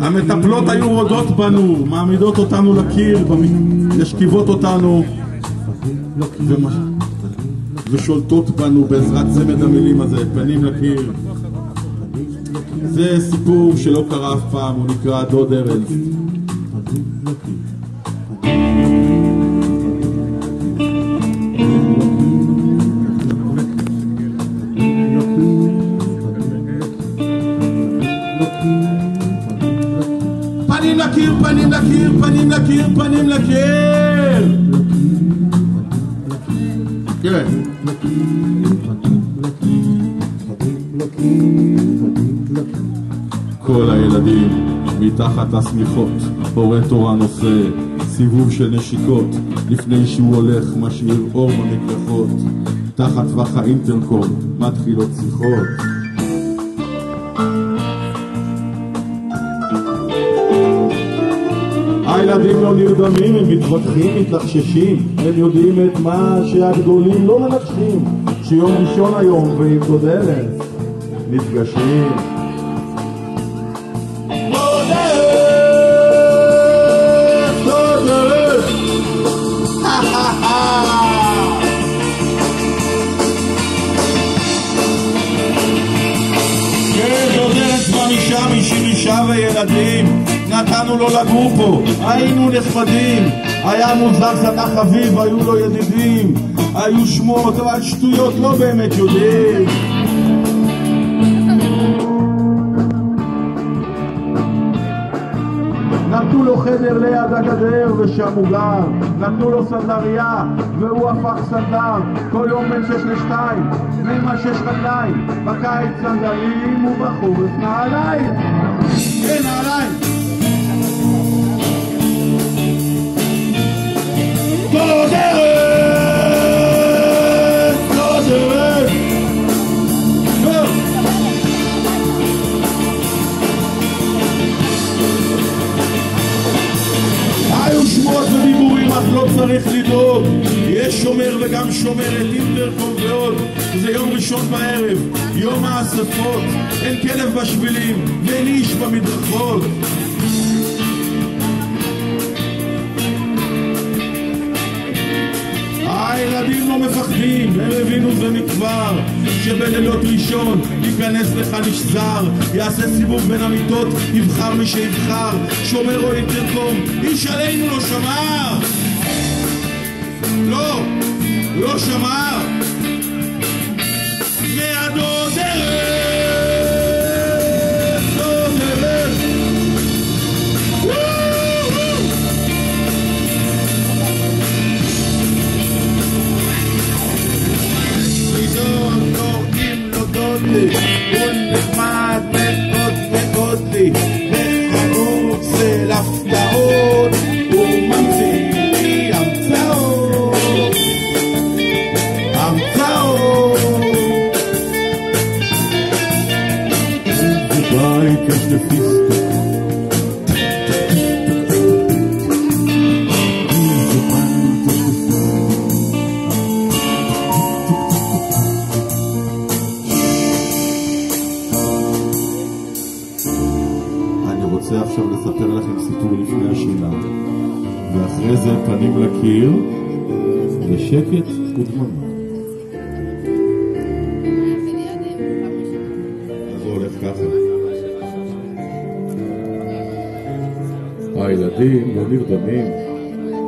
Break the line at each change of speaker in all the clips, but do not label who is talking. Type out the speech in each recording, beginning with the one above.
המטפלות היו רודות בנו, מעמידות אותנו לקיר, משכיבות אותנו. ושולטות בנו בעזרת צמד המילים הזה, פנים לקיר. זה סיפור שלא קרה אף פעם, הוא נקרא דוד ארז. לקיר, פנים לקיר, פנים לקיר. כל הילדים מתחת השמיכות, הורה תורה נושא, סיבוב של נשיקות, לפני שהוא הולך משאיר אור במקלחות, תחת טווח האינטרקום מתחילות שיחות. הילדים לא נרדמים, הם מתווכחים, מתלחששים, הם יודעים את מה שהגדולים לא מנחשים, שיום ראשון היום ועם נפגשים. כן, דודרת חמישה משרישה וילדים נתנו לו לגור פה, היינו נחמדים. היה מוזר זנח אביב, היו לו ידידים. היו שמועות, אבל שטויות לא באמת יודעים. נתנו לו חדר ליד הגדר ושם הוא גר. נתנו לו סנדריה והוא הפך סנדר. כל יום בין שש לשתיים. מאמא שש רגליים. בקיץ סנדלים ובחורף נעליים. כן נעליים דוד ארץ! דוד ארץ! טוב. היו שמועות ודיבורים אך לא צריך לדאוג יש שומר וגם שומרת אינטרקום ועוד זה יום ראשון בערב יום האספות אין כלב בשבילים ואין איש במדרכות הבינו זה מכבר שבלילות ראשון ייכנס לך נשזר יעשה סיבוב בין המיטות, יבחר מי שיבחר. שומר או אינטרקום, איש עלינו לא שמר. לא, לא שמר. מהדוד עכשיו לספר לכם סיפור לפני השינה, ואחרי זה פנים לקיר, ושקט ודממה. הילדים לא נרדמים,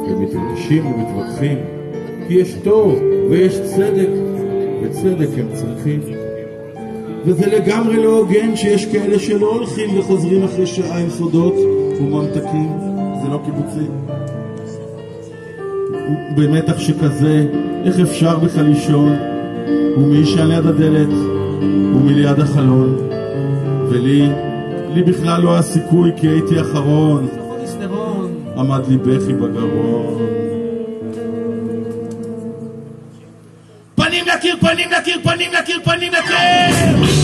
הם מתרגשים ומתווכחים, כי יש תור ויש צדק, וצדק הם צריכים. וזה לגמרי לא הוגן שיש כאלה שלא הולכים וחוזרים אחרי שעה עם סודות וממתקים, זה לא קיבוצי. במתח שכזה, איך אפשר בכלל לישון? ומי יישן ליד הדלת? ומי ליד החלון? ולי, לי בכלל לא היה סיכוי כי הייתי אחרון. עמד לי בכי בגרון. פנים לקיר, פנים לקיר, פנים לקיר, פנים לקיר!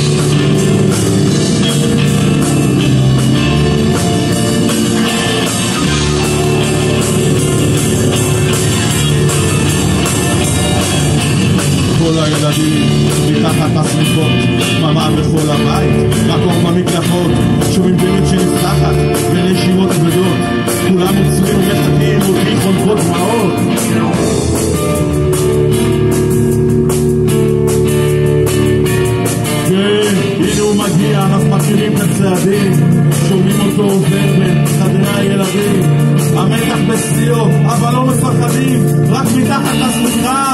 כולם עוצרים ומחכים אותי חונקות דמעות מכירים את הצעדים שומעים אותו עובר בין הילדים המתח בשיאו, אבל לא מפחדים רק מתחת לשמיכה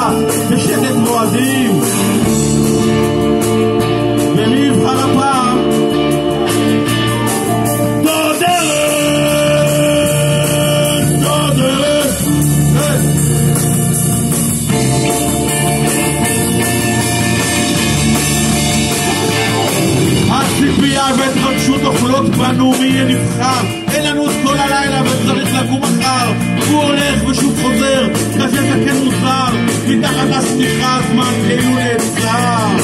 מי יהיה נבחר. אין לנו את כל הלילה וצריך לקום מחר. הוא הולך ושוב חוזר כזה זקן מוזר. מתחת לשמיכה הזמן כאילו נעצר.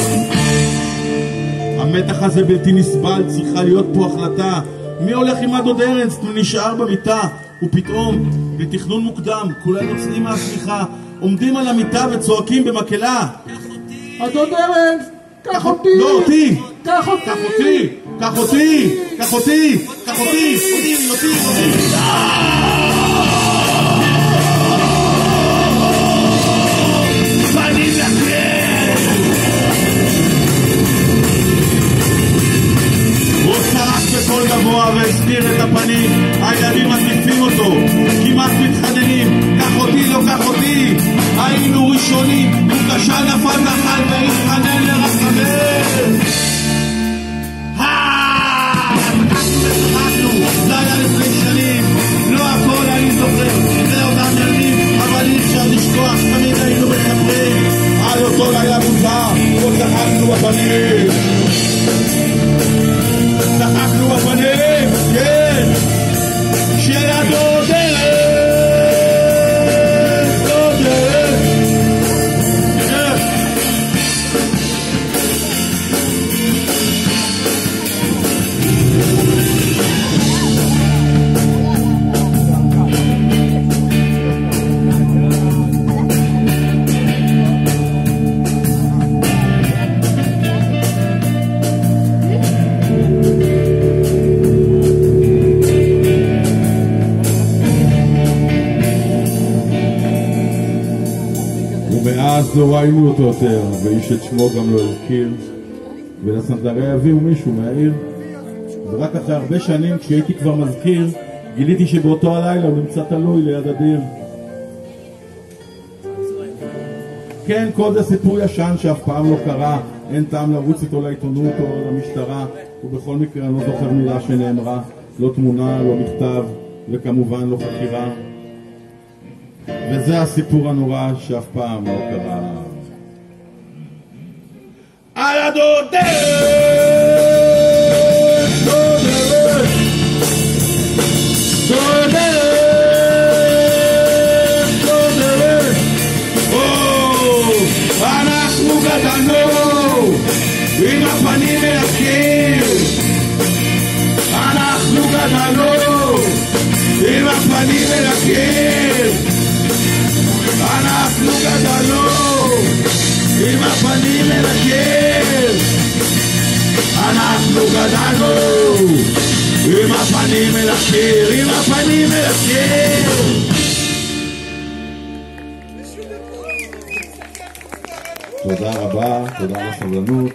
המתח הזה בלתי נסבל צריכה להיות פה החלטה. מי הולך עם הדוד ארנס? ונשאר במיטה. ופתאום בתכנון מוקדם כולם יוצאים מהשמיכה עומדים על המיטה וצועקים במקהלה.
הדוד ארנס, קח אותי!
לא אותי!
קח אותי!
קח אותי, קח אותי, קח אותי, קח אותי, אותי, אותי, אותי. בקול גבוה והסתיר את הפנים, הילדים מטיפים אותו, כמעט מתחננים, קח אותי, לא קח אותי, היינו ראשונים, הוא קשה נפל נחל והתחנן ומאז לא ראינו אותו יותר, ואיש את שמו גם לא הזכיר, ולסנדלרי יביאו מישהו מהעיר. ורק אחרי הרבה שנים, כשהייתי כבר מזכיר, גיליתי שבאותו הלילה הוא נמצא תלוי ליד הדיר. כן, כל זה סיפור ישן שאף פעם לא קרה, אין טעם לרוץ איתו לעיתונות או למשטרה, ובכל מקרה אני לא זוכר מילה שנאמרה, לא תמונה, לא מכתב, וכמובן לא חקירה. וזה הסיפור הנורא שאף פעם לא קרה. על הדודרת! דודרת! או, אנחנו גדלנו אנחנו גדלנו עם הפנים אל הקיר אנחנו גדלנו עם הפנים אל הקיר אנחנו גדלנו עם הפנים אל הקיר עם הפנים אל הקיר תודה רבה, תודה על הסבלנות